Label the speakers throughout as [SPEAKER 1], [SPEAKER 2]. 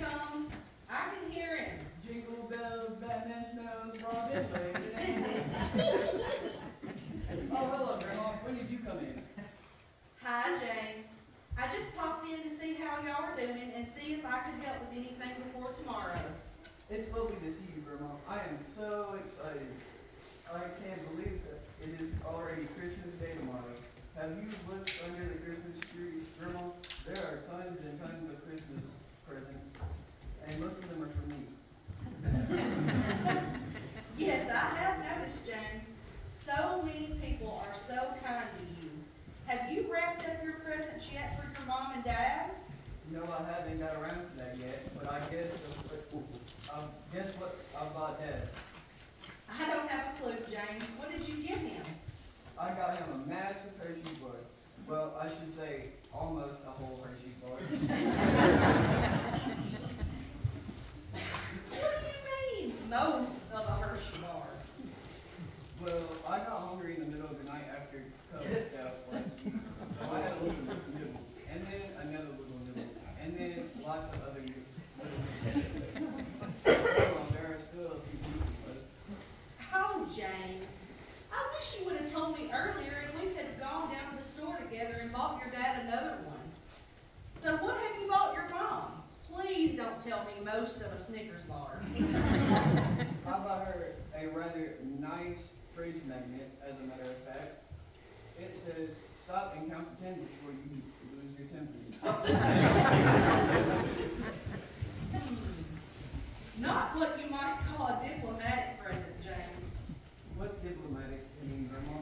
[SPEAKER 1] tones. I can hear him.
[SPEAKER 2] Jingle bells, Batman's nose, Robin Oh, hello, Grandma. When did you come in?
[SPEAKER 1] Hi, James. I just popped in to see how y'all are doing and see if I could help with anything before tomorrow.
[SPEAKER 2] It's lovely to see you, Grandma. I am so excited. I can't believe that it is already Christmas Day tomorrow. Have you looked under the Christmas tree, Grandma? There are tons and tons of Christmas presents, and most of them are for me.
[SPEAKER 1] Yes, I have noticed, James. So many people are so kind to you. Have you wrapped up your presents yet for your mom and dad?
[SPEAKER 2] No, I haven't got around to that yet, but I guess, um, guess what I bought Dad?
[SPEAKER 1] I don't have a clue, James. What did you give him?
[SPEAKER 2] I got him a massive Hershey bar. Well, I should say almost a whole Hershey bar.
[SPEAKER 1] What do you mean, most of a Hershey bar?
[SPEAKER 2] Well, I got hungry in the middle of the night after Scouts last so I had a little nibble, and then another little nibble, and then lots of other little nibbles. Well, there are still a few pieces left.
[SPEAKER 1] Oh, James, I wish you would have told me earlier and we could have gone down to the store together and bought your dad another one. So what have you bought your mom? Please don't tell me most of a Snickers bar.
[SPEAKER 2] I bought her a rather nice fridge magnet, as a matter of fact. It says, stop and count to ten before you lose your temper.
[SPEAKER 1] Hmm. Not what you might call a diplomatic present, James.
[SPEAKER 2] What's diplomatic to mean, Grandma?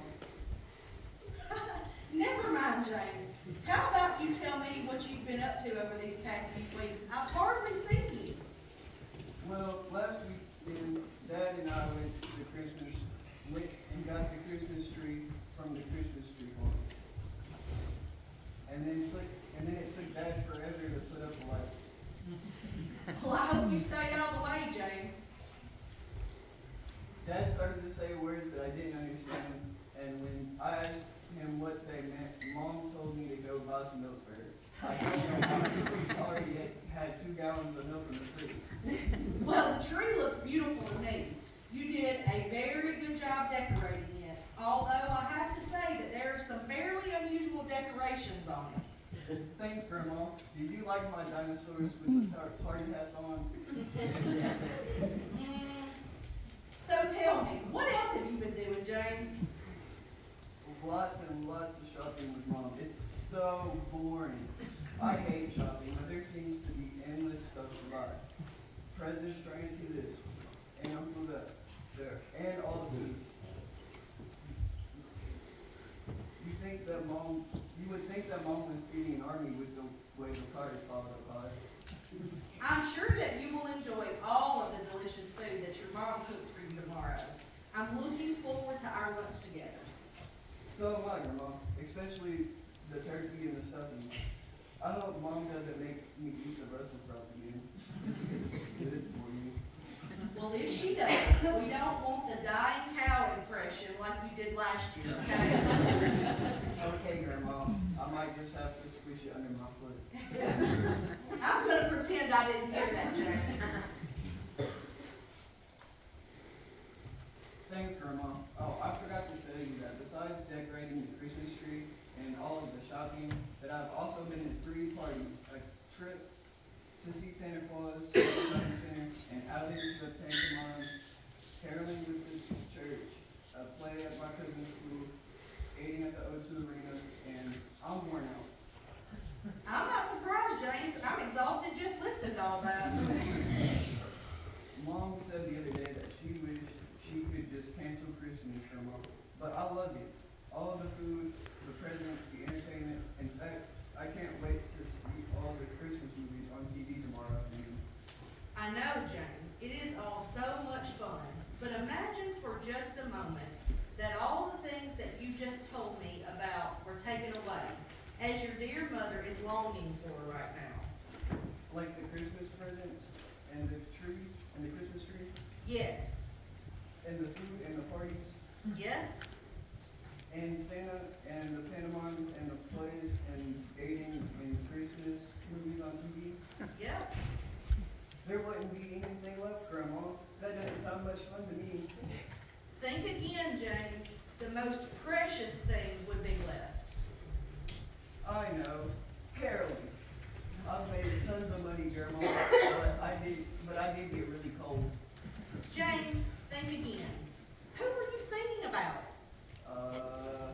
[SPEAKER 1] Never mind, James. How about you tell me what you've been up to over these past few weeks? I've hardly seen you.
[SPEAKER 2] Well, last weekend, Dad and I went to the Christmas, went and got the Christmas tree from the Christmas tree farm. And then took, and then it took Dad forever to put up the lights.
[SPEAKER 1] Well, I hope you stayed all the way, James.
[SPEAKER 2] Dad started to say words that I didn't understand, and when I asked him what they meant, Mom told me to go buy some milk for her. I told her I already had, had two gallons of milk in the fridge.
[SPEAKER 1] Well, the tree looks beautiful to me. You did a very good job decorating it, although I have to say that there are some fairly unusual decorations on it.
[SPEAKER 2] Thanks, Grandma. Did you like my dinosaurs with the party hats on?
[SPEAKER 1] Mm, So tell me, what else have you been doing, James?
[SPEAKER 2] Lots and lots of shopping with Mom. It's so boring. I hate shopping, but there seems to be endless stuff to buy. Presents right into this, and Uncle that, there, and all the food. You think that Mom, you would think that Mom was feeding an army with the way the cars followed up by.
[SPEAKER 1] I'm sure that you will enjoy all of the delicious food that your mom cooks for you tomorrow. I'm looking forward to our lunch together.
[SPEAKER 2] So am I, Grandma, especially the turkey and the stuffing. I hope Mom doesn't make me eat the Brussels sprouts again. Good for you.
[SPEAKER 1] Well, if she does, we don't want the dying cow impression like you did last year, okay?
[SPEAKER 2] I might just have to squish it under my foot.
[SPEAKER 1] I'm gonna pretend I didn't hear that, James.
[SPEAKER 2] Thanks, Grandma. Oh, I forgot to tell you that besides decorating the Christmas tree and all of the shopping, that I've also been to three parties, a trip to see Santa Claus, to Summer Center, and outings of Tankamon, caroling with the church, a play at my cousin's school, skating at the O2 Arena, and I'm worn out.
[SPEAKER 1] I'm not surprised, James. I'm exhausted just listening to all that.
[SPEAKER 2] Mom said the other day that she wished she could just cancel Christmas for a month, but I love it. All of the food, the presents, the entertainment. In fact, I can't wait to see all the Christmas movies on TV tomorrow afternoon.
[SPEAKER 1] I know, James, it is all so much fun, but imagine for just a moment that all the things that you just told me about were taken away, as your dear mother is longing for right now.
[SPEAKER 2] Like the Christmas presents and the tree and the Christmas tree
[SPEAKER 1] Yes,
[SPEAKER 2] and the food and the parties
[SPEAKER 1] yes,
[SPEAKER 2] and Santa and the pantomimes and the plays and skating and Christmas movies on TV.
[SPEAKER 1] yep.
[SPEAKER 2] There wouldn't be anything left, Grandma. That doesn't sound much fun to me.
[SPEAKER 1] Think again, James. The most precious thing would be left.
[SPEAKER 2] I know, caroling. I've made tons of money, Grandma, but I did, but I did get really cold.
[SPEAKER 1] James, think again. Who were you singing about?
[SPEAKER 2] Uh,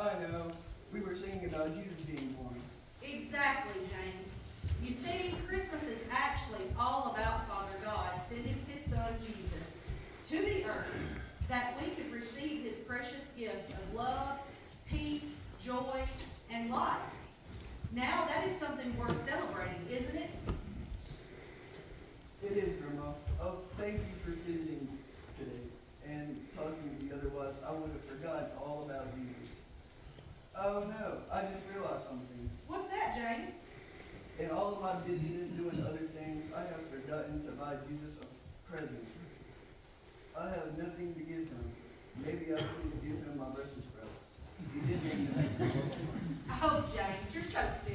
[SPEAKER 2] I know. We were singing about Jesus being born.
[SPEAKER 1] Exactly, James. You see, Christmas is actually all about Father God sending his son Jesus to the earth that we could receive his precious gifts of love, peace, joy, and life. Now that is something worth celebrating, isn't it?
[SPEAKER 2] It is, Grandma. Oh, thank you for visiting today and talking to me. Otherwise, I would have forgotten all about Jesus. Oh no, I just realized something.
[SPEAKER 1] What's that, James?
[SPEAKER 2] Of doing other things, I have forgotten to buy Jesus a present. I have nothing to give him. Maybe I should give him my Brussels sprouts. He did make.
[SPEAKER 1] Oh, James, you're so silly.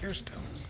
[SPEAKER 3] Here still.